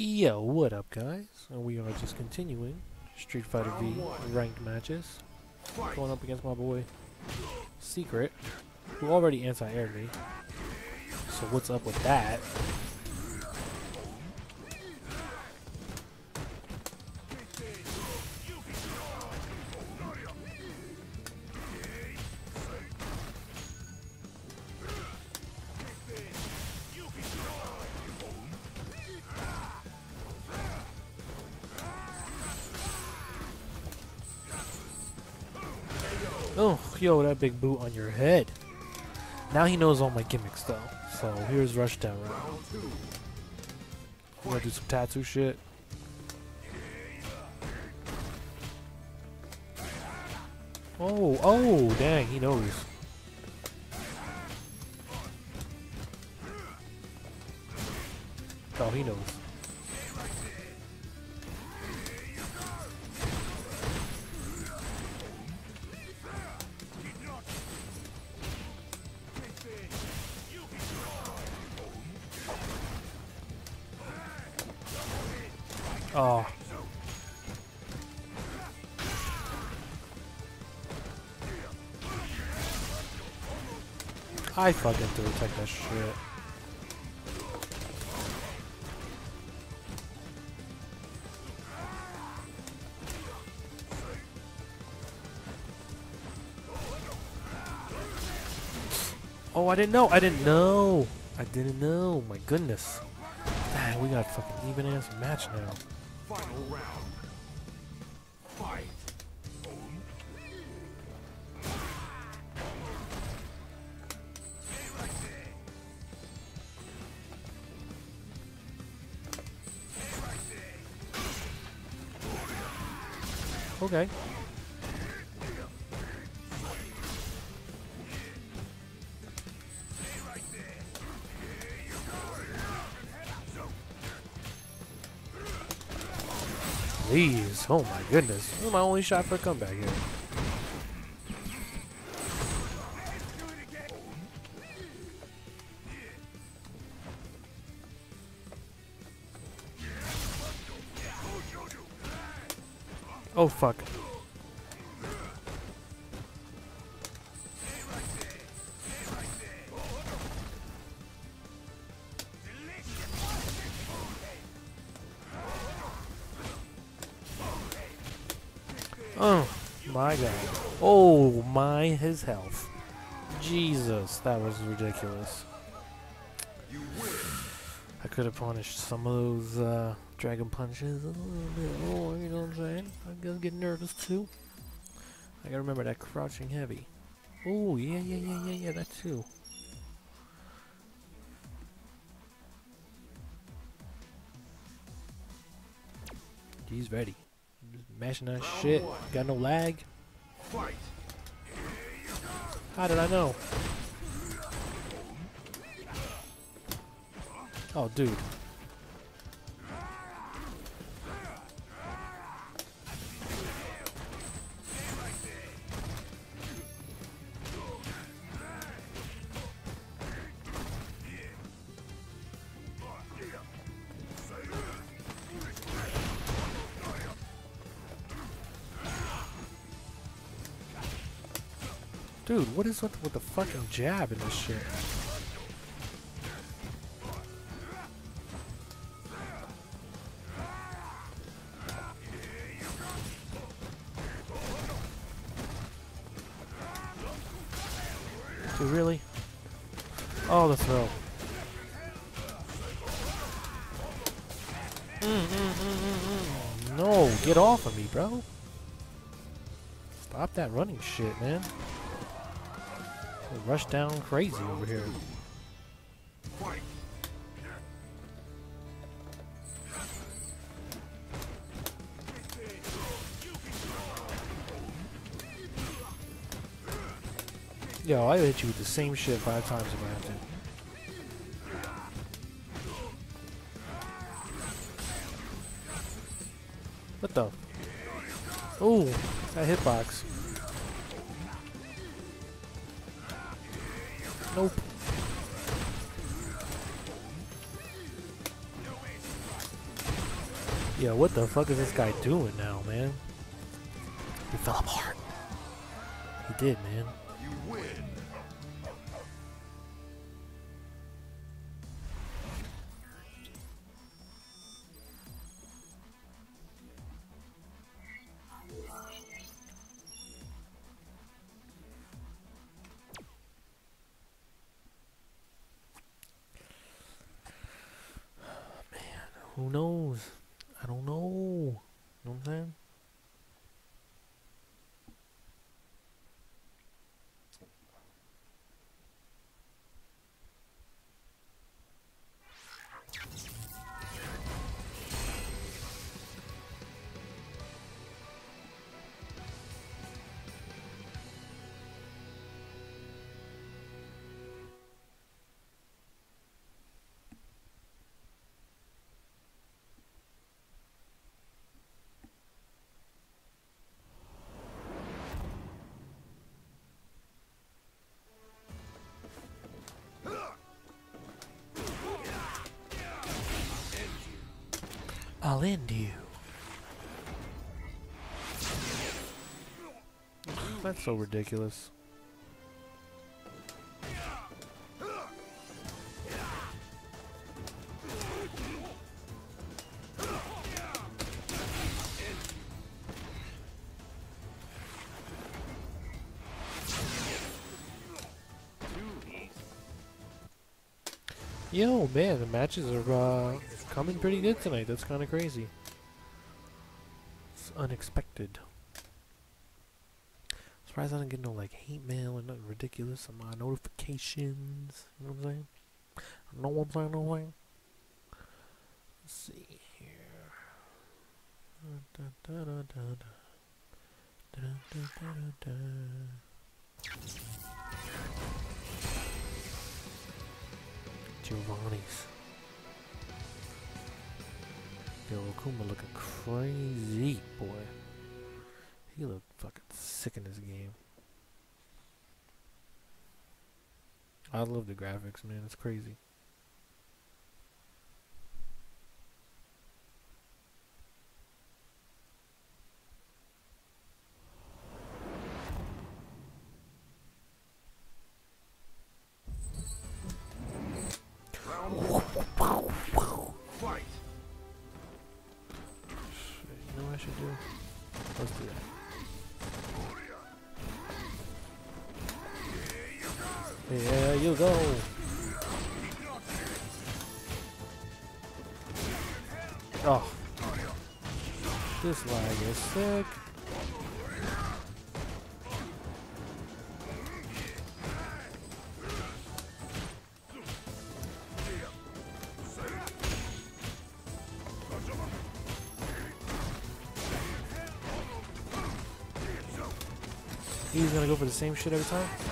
Yo, what up, guys? And we are just continuing Street Fighter V ranked matches. Going up against my boy Secret, who already anti-aired me. So what's up with that? Big boot on your head. Now he knows all my gimmicks, though. So here's Rushdown round. I'm gonna do some tattoo shit. Oh, oh, dang, he knows. Oh, he knows. I fucking to protect that shit. Oh, I didn't know. I didn't know. I didn't know. My goodness. Man, we got fucking even ass match now. Okay. Please. Oh my goodness. This is my only shot for a comeback here. Oh fuck. Oh my god. Oh my his health. Jesus, that was ridiculous. I could have punished some of those uh, dragon punches a little bit more, you know what I'm saying? I gotta get nervous too. I gotta remember that crouching heavy. Oh yeah, yeah, yeah, yeah, yeah, that too. He's ready. Just mashing that shit. Got no lag. Fight. How did I know? Oh, dude. Dude, what is with, with the fucking jab in this shit? Dude, really? Oh, the throw. Mm, mm, mm. No, get off of me, bro. Stop that running shit, man. Rush down crazy over here. Yo, I hit you with the same shit five times if I have to. What the? Ooh, that hitbox. Nope. Yo, what the fuck is this guy doing now, man? He fell apart. He did, man. You win. I'll end you. That's so ridiculous. Yo, man, the matches are uh, coming pretty good tonight. That's kind of crazy. It's unexpected. Surprised I didn't get no like hate mail or nothing ridiculous on my notifications. You know what I'm saying? What I'm saying? I'm saying? Let's see here. Da, da, da, da, da. Da, da, da, da, da. Giovanni's. Yo, Akuma looking crazy, boy. He look fucking sick in this game. I love the graphics, man. It's crazy. You go. Oh. This lag is sick. He's gonna go for the same shit every time.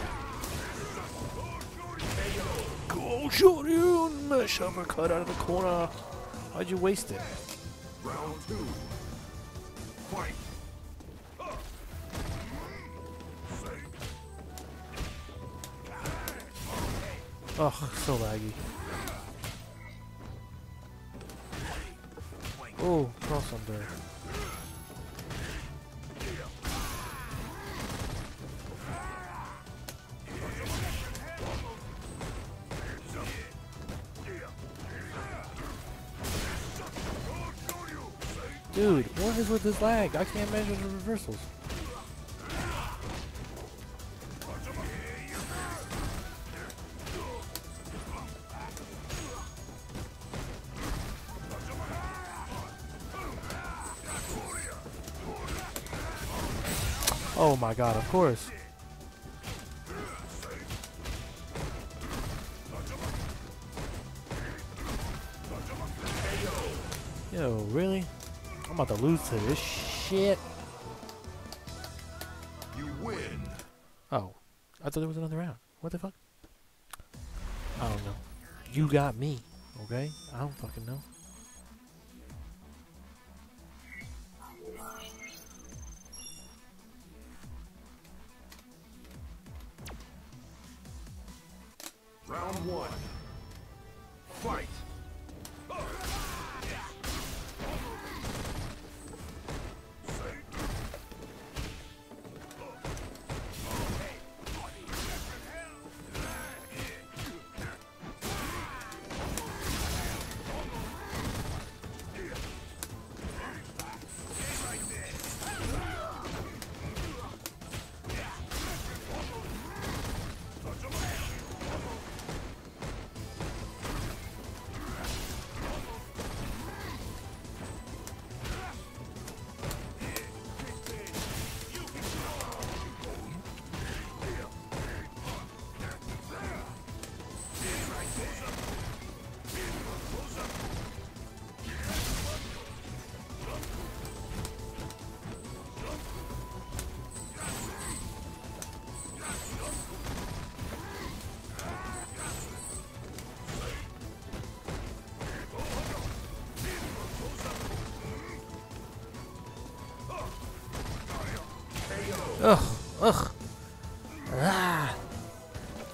You! Mesh uppercut out of the corner. Why'd you waste it? Round two. Fight. Oh, so laggy. Oh, cross there. Is with this lag? I can't measure the reversals. Oh my god, of course. About to lose to this shit. You win. Oh, I thought there was another round. What the fuck? I don't know. You got me, okay? I don't fucking know. Round one. Fight.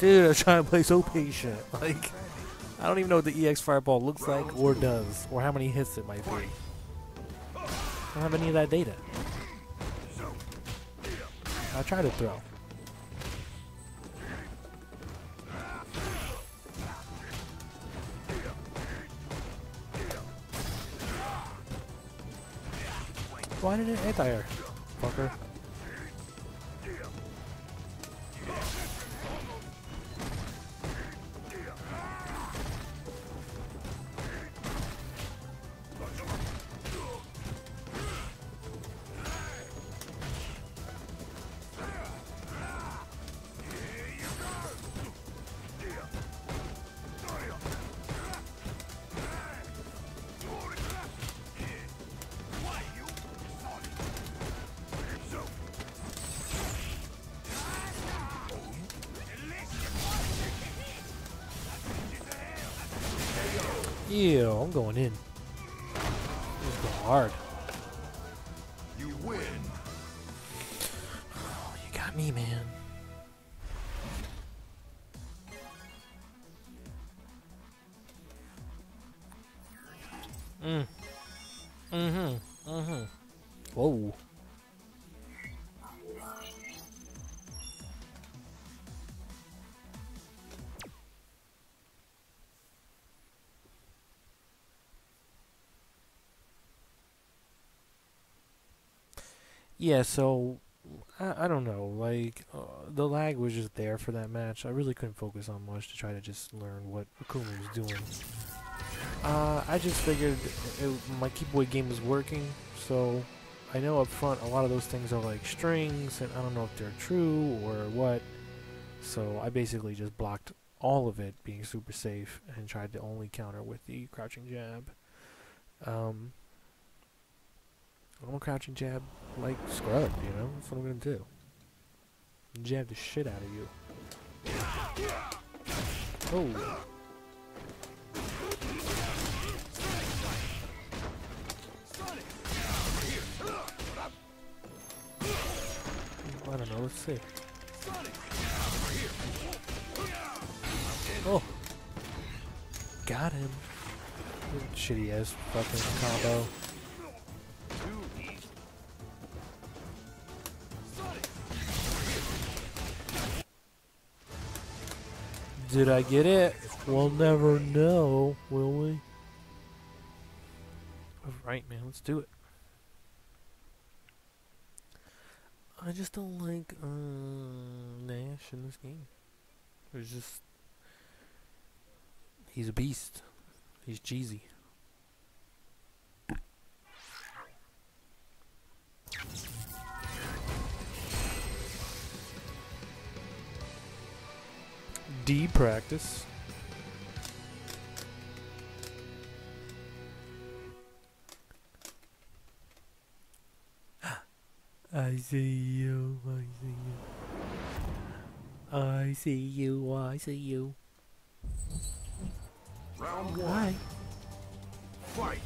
Dude, I'm trying to play so patient. Like, I don't even know what the EX Fireball looks like or does, or how many hits it might be. I don't have any of that data. I try to throw. Why did it anti-air? Fucker. Ew, I'm going in. Let's go hard. Yeah, so I, I don't know. Like uh, the lag was just there for that match. I really couldn't focus on much to try to just learn what Akuma was doing. Uh, I just figured it, my keep away game was working, so I know up front a lot of those things are like strings, and I don't know if they're true or what. So I basically just blocked all of it being super safe and tried to only counter with the crouching jab. Um, I'm a crouching jab like scrub, you know? That's what I'm gonna do. Jab the shit out of you. Oh. I don't know, let's see. Oh. Got him. Shitty ass fucking combo. Did I get it? We'll never know, will we? Alright, man, let's do it. I just don't like uh, Nash in this game. There's just. He's a beast. He's cheesy. D practice. I see you, I see you. I see you, I see you. Round one. Hi. Fight.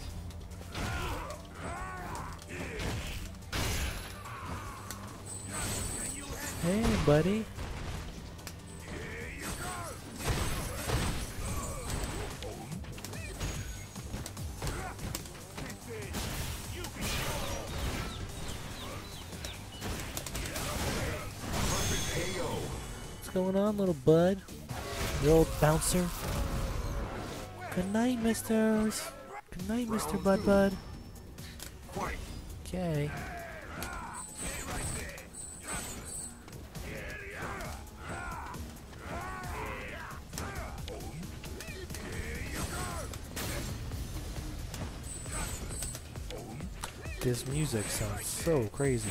Hey, buddy. Going on, little bud? Your old bouncer. Good night, misters. Good night, Mr. Bud Bud. Okay. This music sounds so crazy.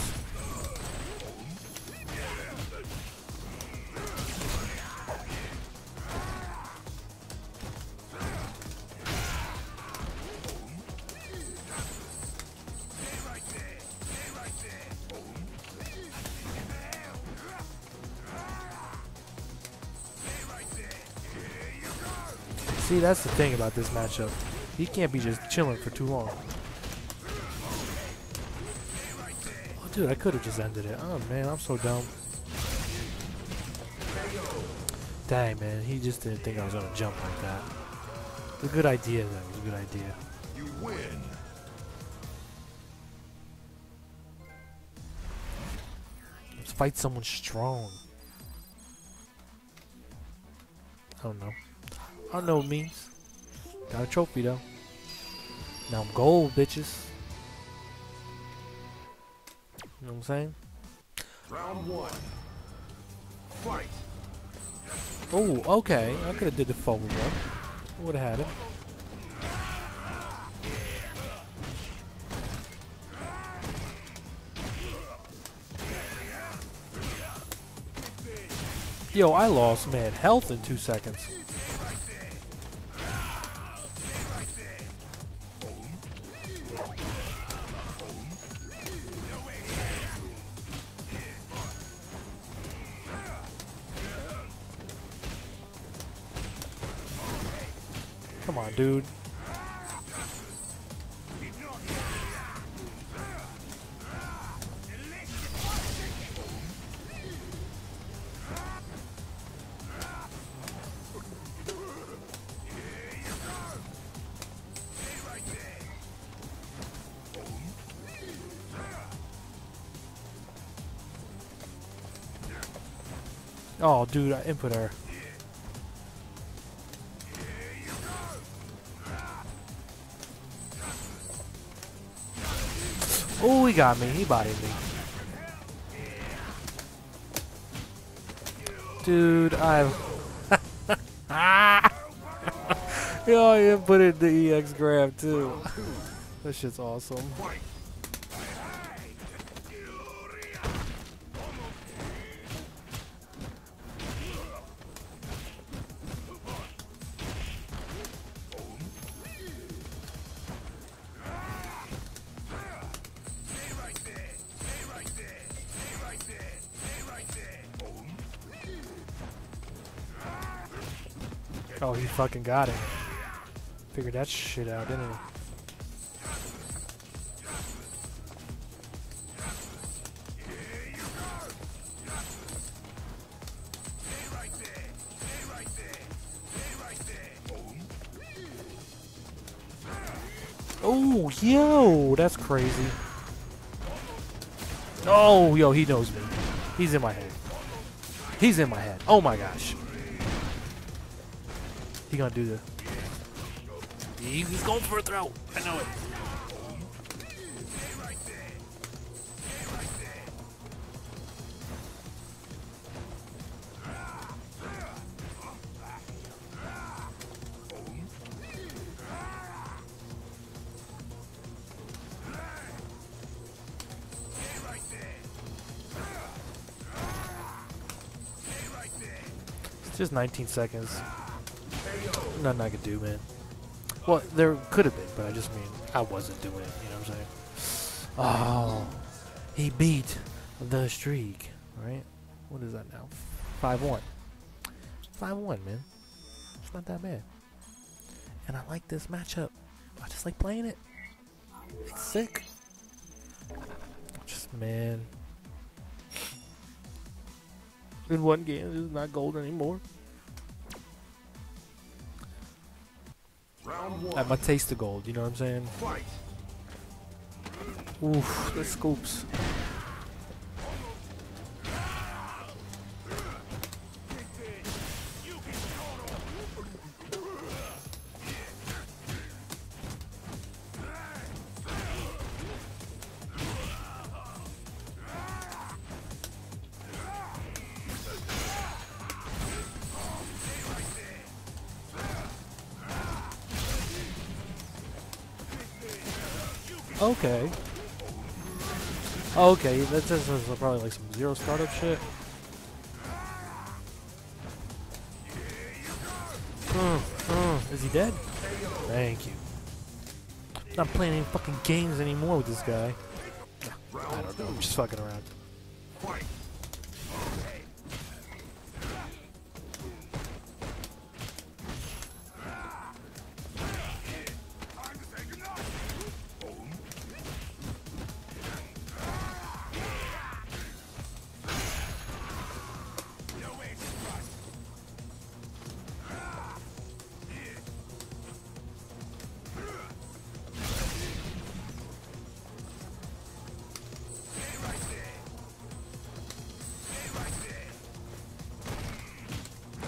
See, that's the thing about this matchup. He can't be just chilling for too long. Oh, dude, I could have just ended it. Oh, man, I'm so dumb. Dang, man, he just didn't think I was going to jump like that. It was a good idea, though. It was a good idea. You win. Let's fight someone strong. I don't know. I know means. Got a trophy though. Now I'm gold, bitches. You know what I'm saying? Round one. Fight. Oh, okay. I could have did the forward one. Would have had it. Yo, I lost man health in two seconds. Come on, dude. Oh, dude, I input error. He got me. He bodied me. Dude, I'm... Yo, you put it in the EX grab, too. That shit's awesome. Fucking got it. Figured that shit out, didn't he? Oh, yo, that's crazy. Oh, yo, he knows me. He's in my head. He's in my head. Oh my gosh. He gonna do the. He's going for a throw. I know it. It's just 19 seconds. Nothing I could do, man. Well, there could have been, but I just mean I wasn't doing it. You know what I'm saying? Oh, he beat the streak, right? What is that now? Five one. Five one, man. It's not that bad. And I like this matchup. I just like playing it. It's sick. Just man. In one game, it's not gold anymore. One. my taste of gold, you know what I'm saying? Fight. Oof, the scoops. Okay, that's probably like some zero startup shit. Uh, uh, is he dead? Thank you. Not playing any fucking games anymore with this guy. I don't know. I'm just fucking around.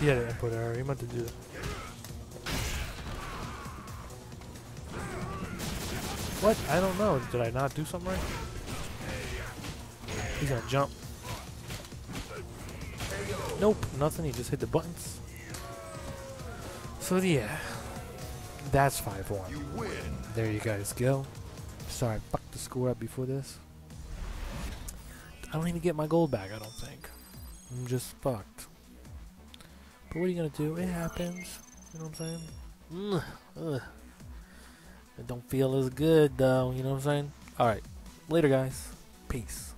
He had an input error. He meant to do that. What? I don't know. Did I not do something right? He's gonna jump. Nope, nothing. He just hit the buttons. So yeah, that's 5-1. You. There you guys go. Sorry, I fucked the score up before this. I don't even get my gold back, I don't think. I'm just fucked. But what are you gonna do? It happens. You know what I'm saying? Mm. It don't feel as good though, you know what I'm saying? Alright. Later guys. Peace.